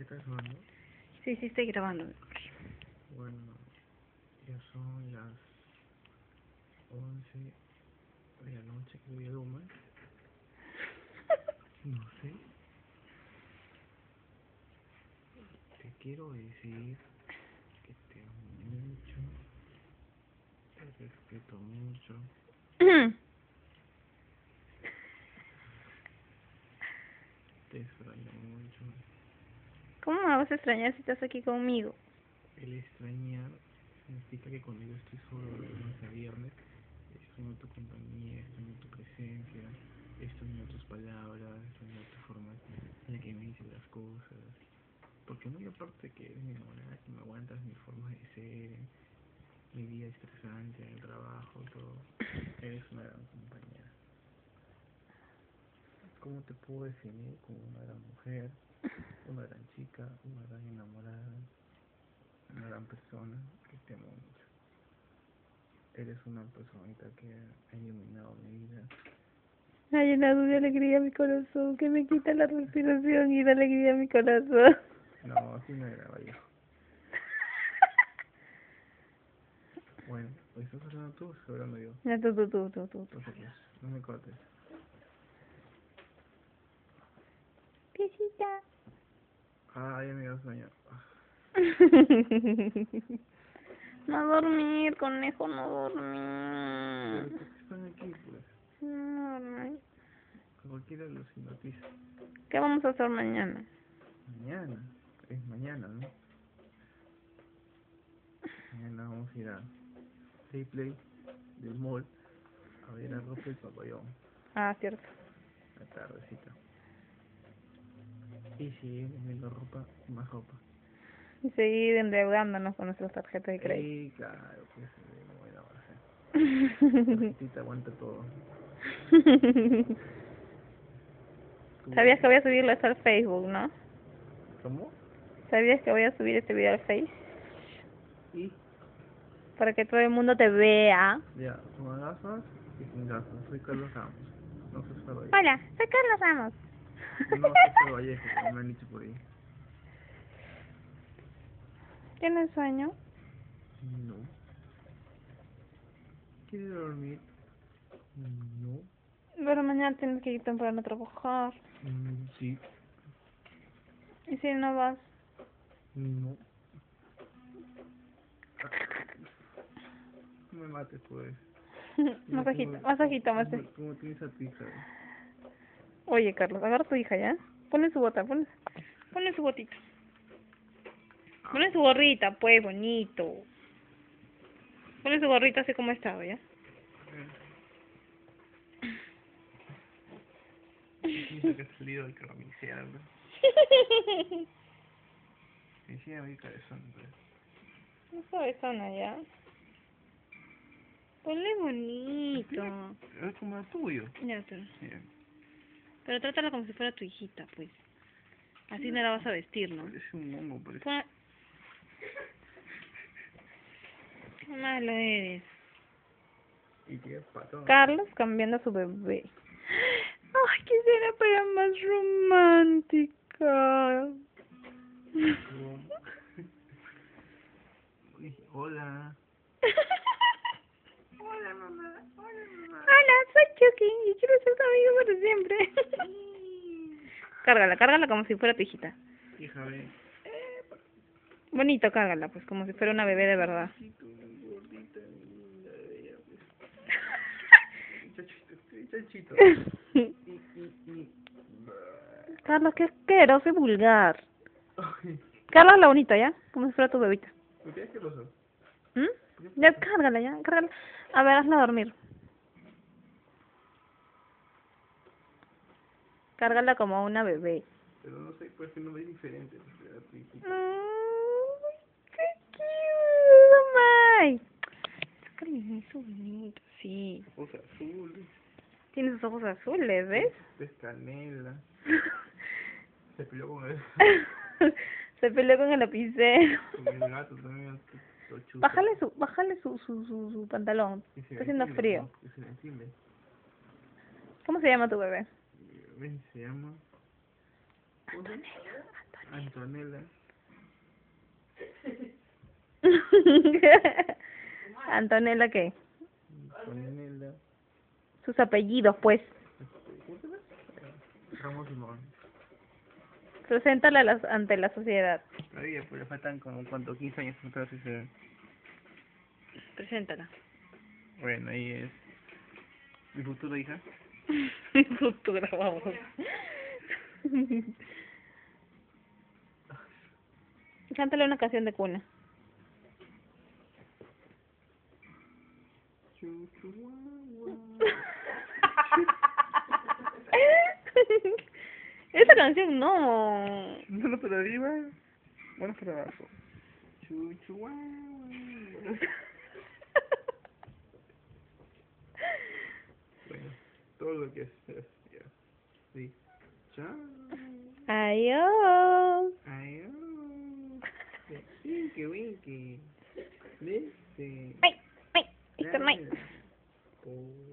¿Ya estás grabando? Sí, sí, estoy grabando. Bueno, ya son las 11 de la noche, creo ya Luma. No sé. Te quiero decir que te amo mucho, te respeto mucho. Te extraño mucho. ¿Cómo me vas a extrañar si estás aquí conmigo? El extrañar significa que cuando yo estoy solo de lunes a viernes, extraño tu compañía, extraño tu presencia, extraño tus palabras, extraño tu forma en la que me dices las cosas. Porque muy aparte que eres mi enamorada, que me aguantas mi forma de ser, mi vida estresante, el trabajo, todo, eres una gran compañera. ¿Cómo te puedo definir como una gran mujer, una gran chica, una gran enamorada, una gran persona que te amo mucho? Eres una personita que ha iluminado mi vida. Ha llenado de alegría mi corazón, que me quita la respiración y da alegría a mi corazón. No, así me graba yo. Bueno, ¿hoy estás hablando tú hablando yo? Ya, tú, tú, tú, tú, tú. Entonces, no me cortes. Ya me dio sueño. No dormir, conejo, no dormir. ¿por qué están aquí, pues? No dormir. Cualquiera los hipnotiza. ¿Qué vamos a hacer mañana? Mañana. Es mañana, ¿no? Mañana vamos a ir a Play del mall a ver a Ropa el Papayón. Ah, cierto. La tardecita. Y seguir viendo ropa, más ropa. Y seguir endeudándonos con nuestras tarjetas de crédito. Y claro, pues bueno, la tarjetita aguanta todo. ¿Sabías que voy a subirlo esto al Facebook, no? ¿Cómo? ¿Sabías que voy a subir este video al Face? Y Para que todo el mundo te vea. ya, con gafas y sin gafas. Soy Carlos Ramos. No soy. Hola, soy Carlos Ramos. No Oscar Vallejo, como me han dicho por ahí. ¿Tienes sueño? No. ¿Quieres dormir? No. Pero mañana tienes que ir temprano a trabajar. Mm, sí. ¿Y si no vas? No. No me mates, pues. masajito, ¿Cómo- masajito, masajito. ¿Cómo tienes a tu hija? Oye, Carlos, agarra a tu hija, ¿ya? Ponle su bota, ponle, ponle su botita. Ponle su gorrita, pues, bonito. Ponle su gorrita así como estaba, ¿ya? Pienso que ha salido del carnicero, ¿no? Me hicieron muy cabezón, pues. No Ana, ¿ya? Ponle bonito. Es como el tuyo. Ya, pero, Bien. Pero trátala como si fuera tu hijita, pues. Así no la vas a vestir, ¿no? Parece un hongo, parece. Pon- Qué malo eres. Y tiene patón. Carlos cambiando a su bebé. Ay, qué escena para más romántica. Hola. Hola, mamá. Hola, mamá. Hola, soy Chucky y quiero ser tu amigo para siempre. Cárgala, cárgala como si fuera tu hijita. Hija, ve. Bonito, cárgala, pues como si fuera una bebé de verdad. Carlos, qué asqueroso y vulgar. Carlos la bonita, ¿ya? Como si fuera tu bebita. ¿Por qué es que lo? ¿Mm? Ya, cárgala, ya, cárgala. A ver, hazla dormir. Cárgala como una bebé. Pero no sé, pues que no es diferente. pues. Ay, qué cute, May. Sácale eso bonito, sí. Ojos azules, Tiene sus ojos azules, ¿ves? es canela. Se peleó con el, Se peleó con el lapicero. con el gato también. Bájale su, bájale su, su, su, su pantalón. Está haciendo frío. ¿Cómo se llama tu bebé? ¿Ves? Se llama ¿Cómo se llama? Antonella. Antonella, ¿qué? Antonella. Sus apellidos, pues. Ramos y Morón. Preséntala a las- ante la sociedad. Todavía, pues le faltan como cuánto, 15 años para que se Preséntala. Bueno, ahí es. Mi futura hija. Futura, vamos. Cántale una canción de cuna. Esa canción no. No, no, para arriba. Bueno, para abajo. Chuchu, todo lo que es. es ya. Sí. Chao. Adiós. Adiós. Winky, winky. Listen. Ay, ay, Mr. Mike. Oh.